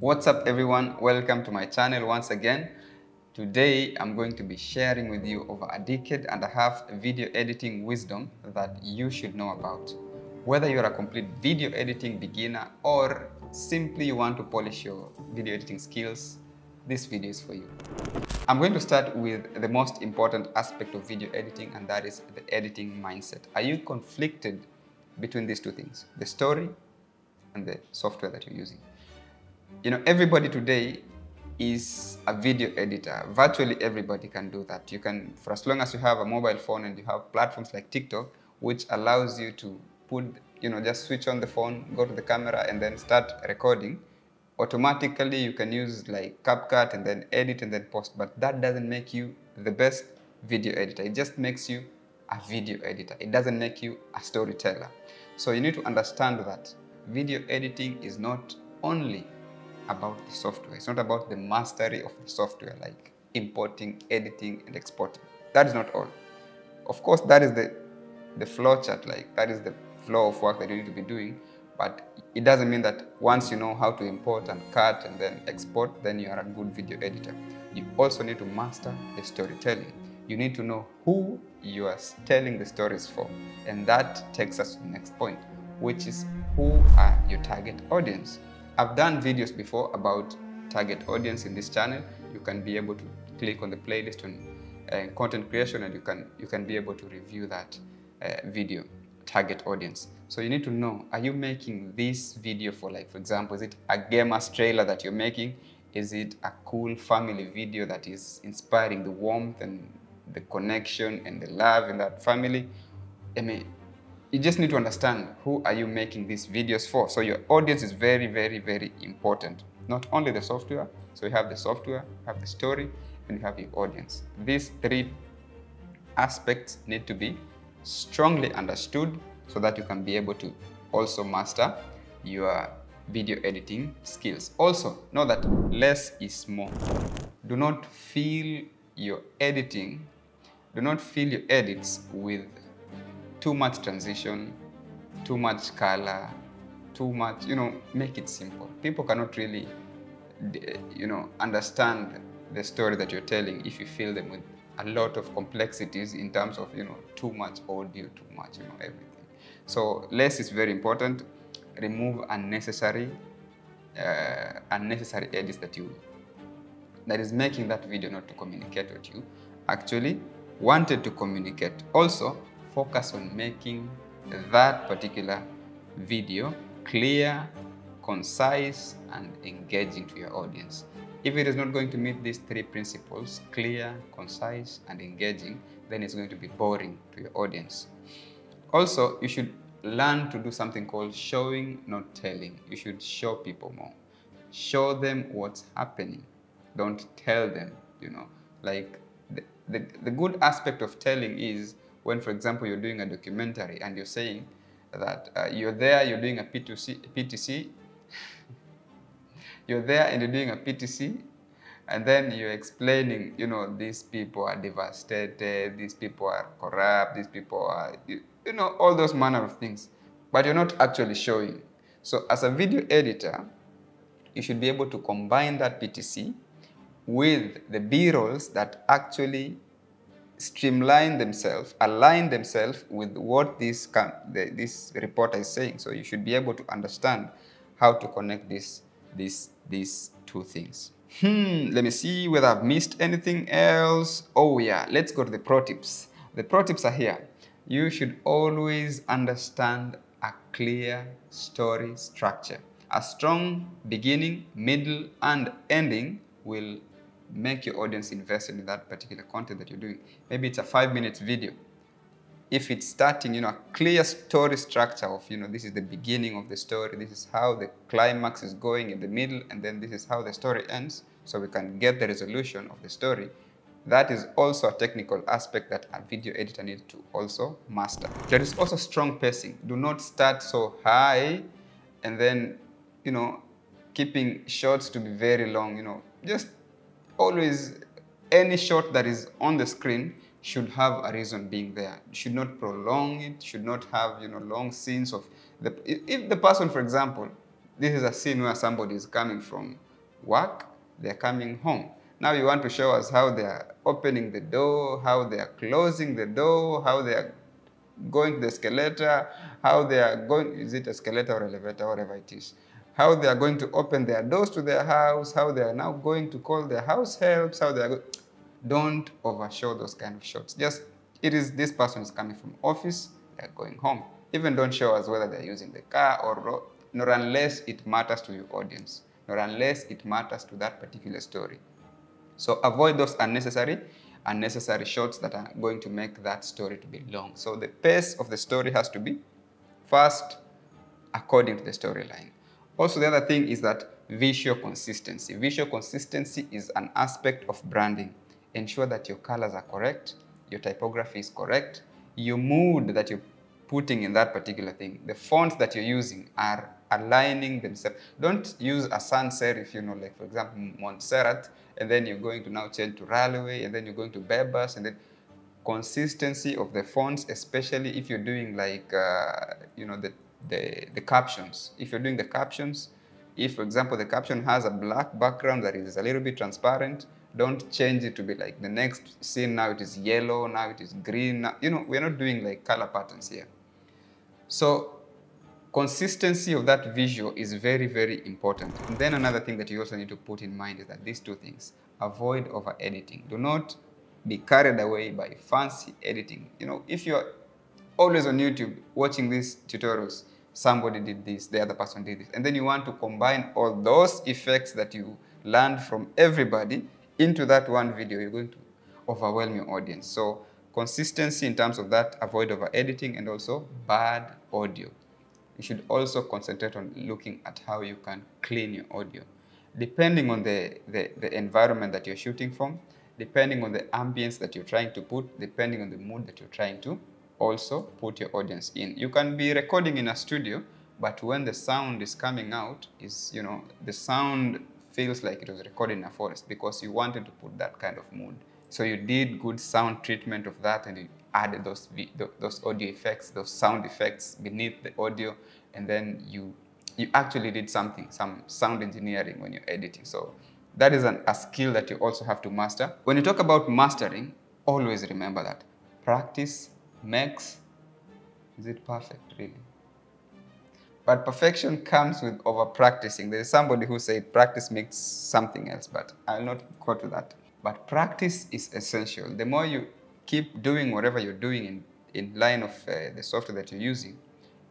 What's up everyone? Welcome to my channel once again. Today I'm going to be sharing with you over a decade and a half video editing wisdom that you should know about. Whether you're a complete video editing beginner or simply you want to polish your video editing skills, this video is for you. I'm going to start with the most important aspect of video editing and that is the editing mindset. Are you conflicted between these two things, the story and the software that you're using? You know, everybody today is a video editor. Virtually everybody can do that. You can, for as long as you have a mobile phone and you have platforms like TikTok, which allows you to put, you know, just switch on the phone, go to the camera, and then start recording. Automatically, you can use like CapCut and then edit and then post, but that doesn't make you the best video editor. It just makes you a video editor. It doesn't make you a storyteller. So you need to understand that video editing is not only about the software. It's not about the mastery of the software, like importing, editing, and exporting. That is not all. Of course, that is the the flow chart, like that is the flow of work that you need to be doing. But it doesn't mean that once you know how to import and cut and then export, then you are a good video editor. You also need to master the storytelling. You need to know who you are telling the stories for. And that takes us to the next point, which is who are your target audience. I've done videos before about target audience in this channel. You can be able to click on the playlist on uh, content creation and you can, you can be able to review that uh, video, target audience. So you need to know, are you making this video for like, for example, is it a gamer's trailer that you're making? Is it a cool family video that is inspiring the warmth and the connection and the love in that family? I mean, you just need to understand who are you making these videos for. So your audience is very, very, very important. Not only the software, so you have the software, you have the story, and you have your audience. These three aspects need to be strongly understood so that you can be able to also master your video editing skills. Also, know that less is more. Do not fill your editing, do not fill your edits with too much transition, too much color, too much, you know, make it simple. People cannot really, you know, understand the story that you're telling if you fill them with a lot of complexities in terms of, you know, too much audio, too much, you know, everything. So less is very important. Remove unnecessary, uh, unnecessary edits that you, that is making that video not to communicate with you, actually wanted to communicate. Also, focus on making that particular video clear, concise, and engaging to your audience. If it is not going to meet these three principles, clear, concise, and engaging, then it's going to be boring to your audience. Also, you should learn to do something called showing, not telling. You should show people more. Show them what's happening. Don't tell them, you know. Like, the, the, the good aspect of telling is when, for example, you're doing a documentary and you're saying that uh, you're there, you're doing a P2C, PTC, you're there and you're doing a PTC, and then you're explaining, you know, these people are devastated, these people are corrupt, these people are, you, you know, all those manner of things, but you're not actually showing. So as a video editor, you should be able to combine that PTC with the B-rolls that actually streamline themselves, align themselves with what this, the, this reporter is saying. So you should be able to understand how to connect this, this, these two things. Hmm, let me see whether I've missed anything else. Oh yeah, let's go to the pro tips. The pro tips are here. You should always understand a clear story structure. A strong beginning, middle, and ending will make your audience invested in that particular content that you're doing. Maybe it's a five minutes video. If it's starting, you know, a clear story structure of, you know, this is the beginning of the story, this is how the climax is going in the middle, and then this is how the story ends, so we can get the resolution of the story. That is also a technical aspect that a video editor needs to also master. There is also strong pacing. Do not start so high and then, you know, keeping shots to be very long, you know, just always any shot that is on the screen should have a reason being there. Should not prolong it, should not have, you know, long scenes of the if the person, for example, this is a scene where somebody is coming from work, they're coming home. Now you want to show us how they are opening the door, how they are closing the door, how they are going to the escalator, how they are going, is it escalator or elevator, whatever it is, how they are going to open their doors to their house, how they are now going to call their house helps, how they are, don't overshow those kind of shots. Just, it is, this person is coming from office, they're going home. Even don't show us whether they're using the car or, nor unless it matters to your audience, nor unless it matters to that particular story. So avoid those unnecessary unnecessary shots that are going to make that story to be long. So the pace of the story has to be fast according to the storyline. Also, the other thing is that visual consistency. Visual consistency is an aspect of branding. Ensure that your colors are correct, your typography is correct, your mood that you're putting in that particular thing, the fonts that you're using are aligning themselves. Don't use a sans serif, you know, like for example, Montserrat, and then you're going to now change to Raleway, and then you're going to Bebas, and then consistency of the fonts, especially if you're doing like, uh, you know, the, the, the captions. If you're doing the captions, if, for example, the caption has a black background that is a little bit transparent, don't change it to be like the next scene now it is yellow, now it is green. You know, we're not doing like color patterns here. So consistency of that visual is very, very important. And then another thing that you also need to put in mind is that these two things, avoid over editing. Do not be carried away by fancy editing. You know, if you're always on YouTube watching these tutorials, somebody did this, the other person did this, and then you want to combine all those effects that you learned from everybody into that one video, you're going to overwhelm your audience. So consistency in terms of that, avoid over editing and also bad audio you should also concentrate on looking at how you can clean your audio. Depending on the, the, the, environment that you're shooting from, depending on the ambience that you're trying to put, depending on the mood that you're trying to also put your audience in. You can be recording in a studio, but when the sound is coming out, is you know, the sound feels like it was recorded in a forest because you wanted to put that kind of mood. So you did good sound treatment of that and you added those, those audio effects, those sound effects beneath the audio, and then you, you actually did something, some sound engineering when you're editing. So that is an, a skill that you also have to master. When you talk about mastering, always remember that practice makes, is it perfect really? But perfection comes with over practicing. There is somebody who said practice makes something else, but I'll not go to that. But practice is essential. The more you keep doing whatever you're doing in, in line of uh, the software that you're using,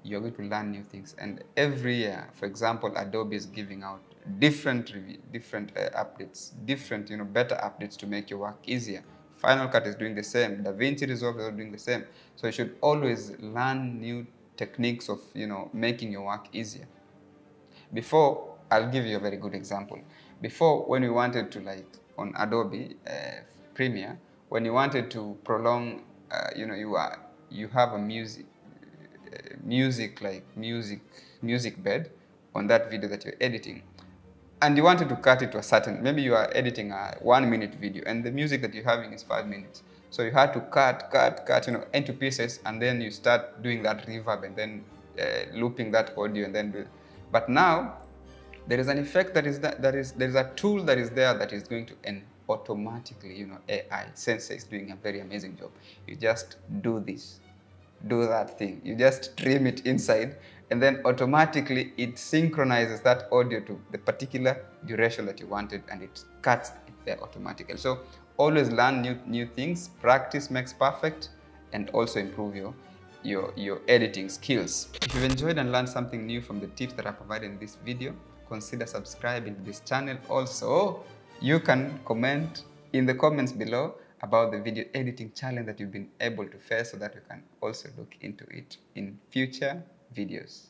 you're going to learn new things. And every year, for example, Adobe is giving out different review, different uh, updates, different, you know, better updates to make your work easier. Final Cut is doing the same. DaVinci Resolve is doing the same. So you should always learn new techniques of, you know, making your work easier. Before, I'll give you a very good example. Before, when we wanted to like on Adobe uh, Premiere, when you wanted to prolong, uh, you know, you are you have a music, uh, music like music music bed on that video that you're editing, and you wanted to cut it to a certain. Maybe you are editing a one minute video, and the music that you're having is five minutes. So you had to cut, cut, cut, you know, into pieces, and then you start doing that reverb, and then uh, looping that audio, and then. But now there is an effect that is that, that is there is a tool that is there that is going to end automatically you know ai sensei is doing a very amazing job you just do this do that thing you just trim it inside and then automatically it synchronizes that audio to the particular duration that you wanted and it cuts it there automatically. So always learn new new things practice makes perfect and also improve your your your editing skills. If you've enjoyed and learned something new from the tips that i provided in this video consider subscribing to this channel. Also, you can comment in the comments below about the video editing challenge that you've been able to face so that you can also look into it in future videos.